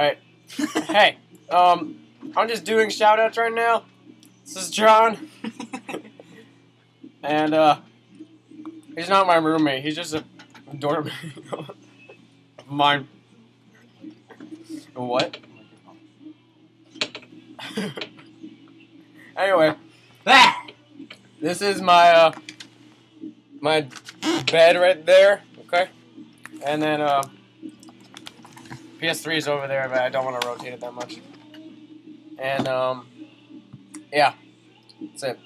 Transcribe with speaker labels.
Speaker 1: Alright. hey, um, I'm just doing shoutouts right now. This is John. and, uh, he's not my roommate. He's just a of mine. What? anyway, that! this is my, uh, my bed right there, okay? And then, uh, PS3 is over there, but I don't want to rotate it that much. And, um, yeah, that's it.